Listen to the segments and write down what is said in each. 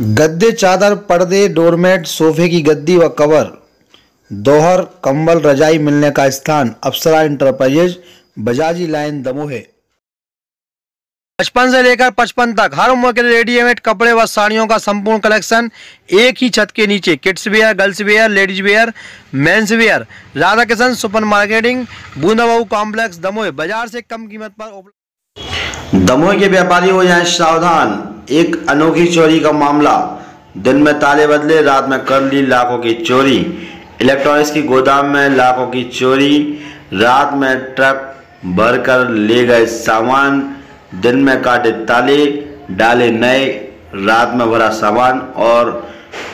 गद्दे, चादर, पर्दे, डोरमेट, सोफे की गद्दी व कवर। दोहर, कंबल, रजाई मिलने का स्थान, अप्सरा इंटरप्राइजेज बजाजी लाइन दमोह। बचपन से लेकर पचपन तक, हर उम्र के रेडीमेड कपड़े व साड़ियों का संपूर्ण कलेक्शन एक ही छत के नीचे kids wear girls wear ladies wear men's wear Radha Kishan super marketing, Bundabau complex Damoh. बाज़ार से कम कीमत पर दमोह के व्यापारी हो जाए सावधान। एक अनोखी चोरी का मामला। दिन में ताले बदले, रात में कर ली लाखों की चोरी। इलेक्ट्रॉनिक्स की गोदाम में लाखों की चोरी। रात में ट्रक भरकर ले गए सामान। दिन में काटे ताले, डाले नए। रात में भरा सामान और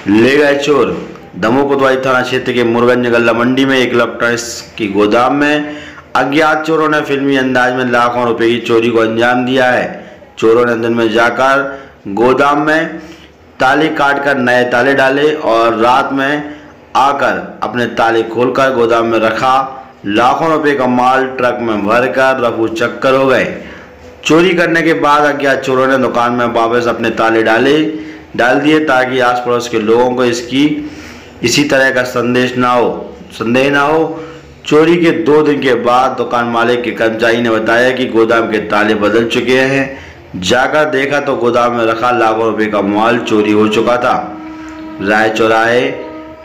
ले गए चोर। दमोह कोतवाली थाना क्षेत्र के मुरगंज गल्ला मंडी में एक इलेक्ट्रॉनिक्स की गोदाम में अज्ञात चोरों ने फिल्मी अंदाज में लाखों रुपए की चोरी को अंजाम दिया है। चोरों ने दिन में जाकर गोदाम में ताले काट कर नए ताले डाले और रात में आकर अपने ताले खोलकर गोदाम में रखा। लाखों रुपए का माल ट्रक में भरकर रफू चक्कर हो गए। चोरी करने के बाद अज्ञात चोरों ने दुकान में वापस अपने ताले डाले, डाल दिए ताकि आस पड़ोस के लोगों को इसकी, इसी तरह का संदेश ना हो, संदेह ना हो। चोरी के दो दिन के बाद दुकान मालिक के कर्मचारी ने बताया कि गोदाम के ताले बदल चुके हैं। जाकर देखा तो गोदाम में रखा लाखों रुपए का माल चोरी हो चुका था। राय चौराहे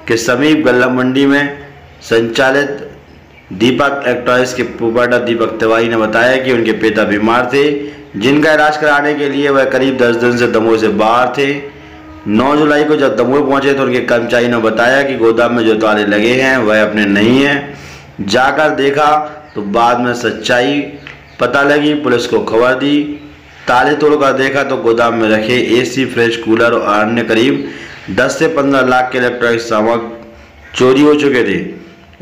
के समीप गल्ला मंडी में संचालित दीपक इलेक्ट्रॉनिक्स के पुपाटा दीपक तिवारी ने बताया कि उनके पिता बीमार थे, जिनका इलाज कराने के लिए वह करीब दस दिन से दमोह से बाहर थे। 9 जुलाई को जब दमोह पहुँचे तो उनके कर्मचारी ने बताया कि गोदाम में जो ताले लगे हैं, वह अपने नहीं हैं। जाकर देखा तो बाद में सच्चाई पता लगी, पुलिस को खबर दी। ताले तोड़कर देखा तो गोदाम में रखे एसी फ्रिज कूलर और अन्य करीब 10 से 15 लाख के इलेक्ट्रॉनिक सामान चोरी हो चुके थे।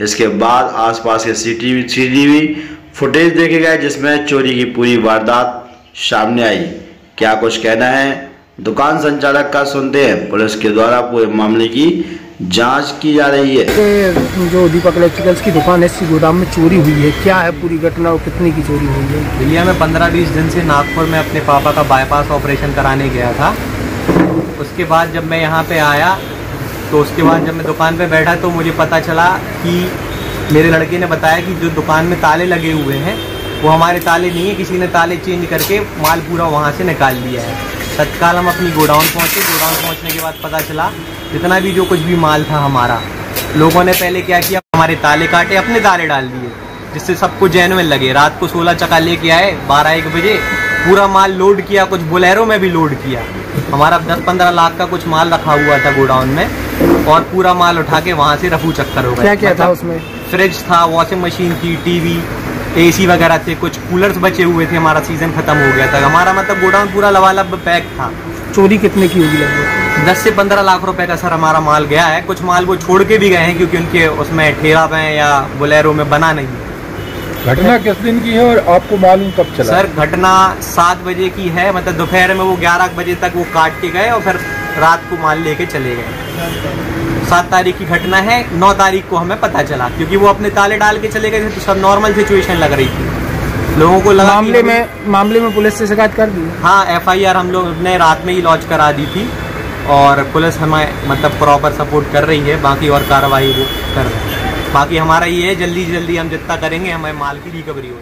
इसके बाद आसपास के सीटीवी सीटीवी फुटेज देखे गए जिसमें चोरी की पूरी वारदात सामने आई। क्या कुछ कहना है? दुकान संचालक का सुनते हैं। पुलिस के द्वारा पूरे मामले की जाँच की जा रही है। जो दीपक इलेक्ट्रिकल्स की दुकान है इसी गोदाम में चोरी हुई है। क्या है पूरी घटना और कितनी की चोरी हुई है? भैया मैं पंद्रह बीस दिन से नागपुर में अपने पापा का बाईपास ऑपरेशन कराने गया था। उसके बाद जब मैं यहाँ पे आया तो उसके बाद जब मैं दुकान पे बैठा तो मुझे पता चला कि मेरे लड़के ने बताया कि जो दुकान में ताले लगे हुए हैं वो हमारे ताले नहीं है। किसी ने ताले चेंज करके माल पूरा वहाँ से निकाल लिया है। तत्काल हम अपनी गोडाउन पहुँचे। गोडाउन पहुँचने के बाद पता चला जितना भी जो कुछ भी माल था हमारा लोगों ने पहले क्या किया हमारे ताले काटे अपने ताले डाल दिए जिससे सबको जेनुअन लगे। रात को सोलह चक्का लेके आए बारह एक बजे पूरा माल लोड किया कुछ बोलेरो में भी लोड किया। हमारा दस पंद्रह लाख का कुछ माल रखा हुआ था गोडाउन में और पूरा माल उठा के वहाँ से रफू चक्कर हो गया क्या क्या था उसमें? फ्रिज था वॉशिंग मशीन थी टीवी एसी वगैरह थे कुछ कूलर्स बचे हुए थे हमारा सीज़न खत्म हो गया था। हमारा मतलब गोडाउन पूरा लवालब पैक था। चोरी कितने की होगी लगभग? दस से पंद्रह लाख रुपए का सर हमारा माल गया है। कुछ माल वो छोड़ के भी गए हैं क्योंकि उनके उसमें ठेला पे या बोलेरो में बना नहीं। घटना किस दिन की है और आपको मालूम कब चला? सर घटना सात बजे की है मतलब दोपहर में वो ग्यारह बजे तक वो काट के गए और फिर रात को माल लेके चले गए। सात तारीख की घटना है नौ तारीख को हमें पता चला क्योंकि वो अपने ताले डाल के चले गए थे तो सब नॉर्मल सिचुएशन लग रही थी। लोगों को लगा मामले में मामले में पुलिस से शिकायत कर दी? हाँ एफआईआर हम लोग ने रात में ही लॉन्च करा दी थी और पुलिस हमें मतलब प्रॉपर सपोर्ट कर रही है बाकी और कार्रवाई वो कर रहे हैं। बाकी हमारा ये है जल्दी जल्दी हम जितना करेंगे हमें माल की रिकवरी हो